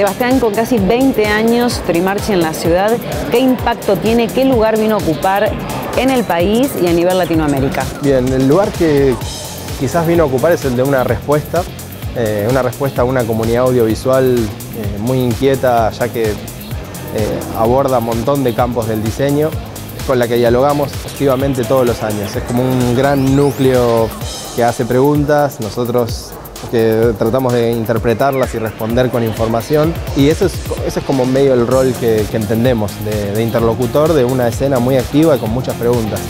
Sebastián, con casi 20 años, Trimarchi en la ciudad, ¿qué impacto tiene, qué lugar vino a ocupar en el país y a nivel Latinoamérica? Bien, el lugar que quizás vino a ocupar es el de una respuesta, eh, una respuesta a una comunidad audiovisual eh, muy inquieta, ya que eh, aborda un montón de campos del diseño, con la que dialogamos activamente todos los años. Es como un gran núcleo que hace preguntas, nosotros que tratamos de interpretarlas y responder con información. Y eso es, ese es como medio el rol que, entendemos de, interlocutor de una escena muy activa y con muchas preguntas.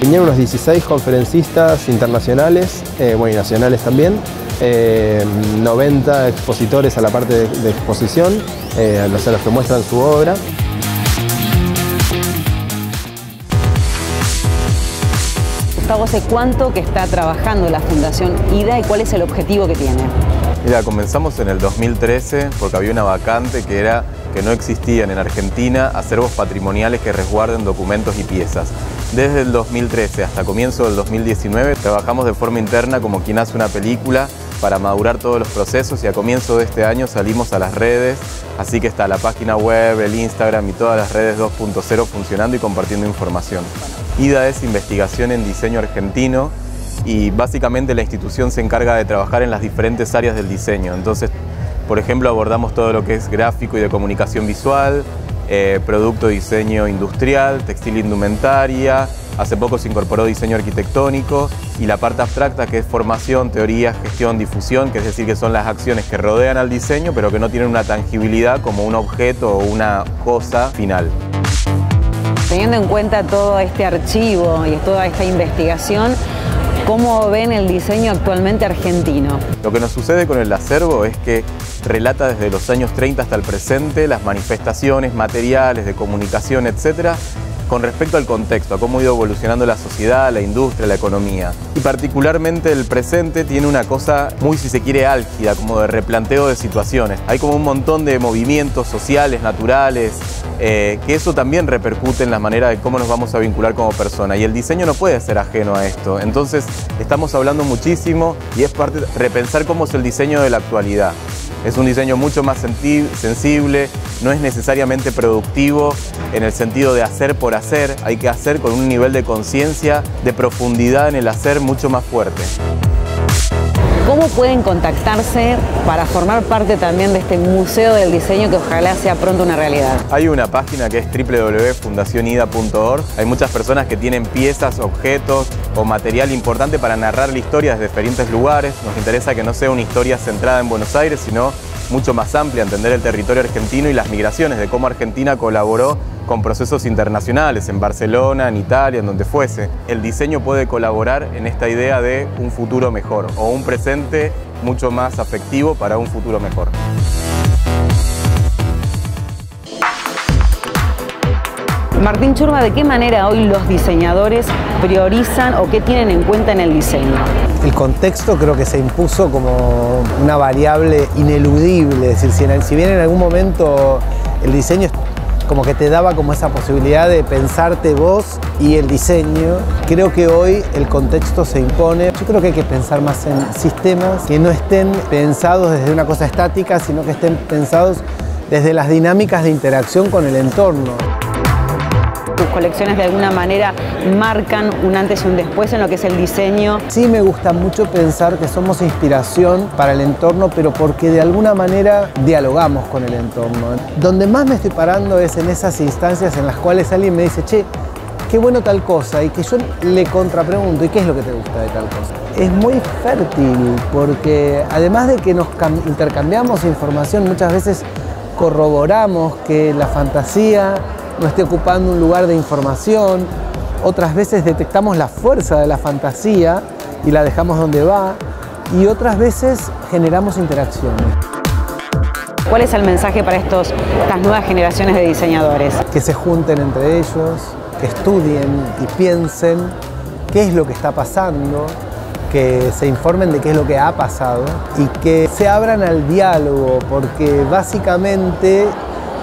Vinieron unos 16 conferencistas internacionales, eh, bueno, y nacionales también, 90 eh, expositores a la parte de, exposición, eh, a los que muestran su obra. Gustavo, ¿hace cuánto que está trabajando la Fundación IDA y cuál es el objetivo que tiene? Mira, comenzamos en el 2013 porque había una vacante que era que no existían en Argentina acervos patrimoniales que resguarden documentos y piezas. Desde el 2013 hasta comienzo del 2019 trabajamos de forma interna como quien hace una película para madurar todos los procesos y a comienzo de este año salimos a las redes, así que está la página web, el Instagram y todas las redes 2.0 funcionando y compartiendo información. IDA es Investigación en Diseño Argentino y básicamente la institución se encarga de trabajar en las diferentes áreas del diseño. Entonces, por ejemplo, abordamos todo lo que es gráfico y de comunicación visual, eh, producto diseño industrial, textil indumentaria, hace poco se incorporó diseño arquitectónico y la parte abstracta que es formación, teoría, gestión, difusión, que es decir que son las acciones que rodean al diseño pero que no tienen una tangibilidad como un objeto o una cosa final. Teniendo en cuenta todo este archivo y toda esta investigación, ¿cómo ven el diseño actualmente argentino? Lo que nos sucede con el acervo es que relata desde los años 30 hasta el presente las manifestaciones materiales de comunicación, etcétera, con respecto al contexto, a cómo ha ido evolucionando la sociedad, la industria, la economía. Y particularmente el presente tiene una cosa muy, si se quiere, álgida, como de replanteo de situaciones. Hay como un montón de movimientos sociales, naturales, eh, que eso también repercute en la manera de cómo nos vamos a vincular como persona. Y el diseño no puede ser ajeno a esto. Entonces, estamos hablando muchísimo y es parte de repensar cómo es el diseño de la actualidad. Es un diseño mucho más sensible, no es necesariamente productivo en el sentido de hacer por hacer, hay que hacer con un nivel de conciencia, de profundidad en el hacer mucho más fuerte. ¿Cómo pueden contactarse para formar parte también de este Museo del Diseño que ojalá sea pronto una realidad? Hay una página que es www.fundacionida.org. Hay muchas personas que tienen piezas, objetos o material importante para narrar la historia desde diferentes lugares. Nos interesa que no sea una historia centrada en Buenos Aires, sino mucho más amplia, entender el territorio argentino y las migraciones, de cómo Argentina colaboró con procesos internacionales, en Barcelona, en Italia, en donde fuese. El diseño puede colaborar en esta idea de un futuro mejor o un presente mucho más afectivo para un futuro mejor. Martín Churma, ¿de qué manera hoy los diseñadores priorizan o qué tienen en cuenta en el diseño? El contexto creo que se impuso como una variable ineludible, es decir, si bien en algún momento el diseño como que te daba como esa posibilidad de pensarte vos y el diseño. Creo que hoy el contexto se impone. Yo creo que hay que pensar más en sistemas que no estén pensados desde una cosa estática, sino que estén pensados desde las dinámicas de interacción con el entorno tus colecciones de alguna manera marcan un antes y un después en lo que es el diseño. Sí me gusta mucho pensar que somos inspiración para el entorno, pero porque de alguna manera dialogamos con el entorno. Donde más me estoy parando es en esas instancias en las cuales alguien me dice, che, qué bueno tal cosa, y que yo le contrapregunto, ¿y qué es lo que te gusta de tal cosa? Es muy fértil porque además de que nos intercambiamos información, muchas veces corroboramos que la fantasía no esté ocupando un lugar de información. Otras veces detectamos la fuerza de la fantasía y la dejamos donde va. Y otras veces generamos interacciones. ¿Cuál es el mensaje para estos, estas nuevas generaciones de diseñadores? Que se junten entre ellos, que estudien y piensen qué es lo que está pasando, que se informen de qué es lo que ha pasado y que se abran al diálogo, porque básicamente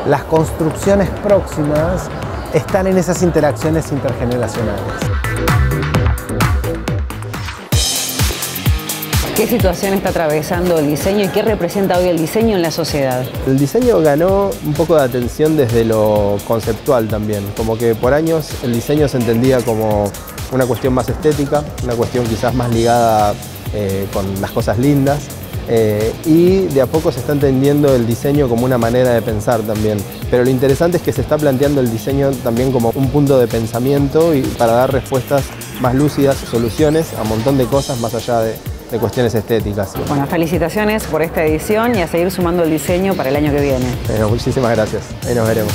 las construcciones próximas están en esas interacciones intergeneracionales. ¿Qué situación está atravesando el diseño y qué representa hoy el diseño en la sociedad? El diseño ganó un poco de atención desde lo conceptual también, como que por años el diseño se entendía como una cuestión más estética, una cuestión quizás más ligada eh, con las cosas lindas, eh, y de a poco se está entendiendo el diseño como una manera de pensar también. Pero lo interesante es que se está planteando el diseño también como un punto de pensamiento y para dar respuestas más lúcidas, soluciones a un montón de cosas más allá de, de cuestiones estéticas. Bueno, felicitaciones por esta edición y a seguir sumando el diseño para el año que viene. Bueno, muchísimas gracias. Ahí nos veremos.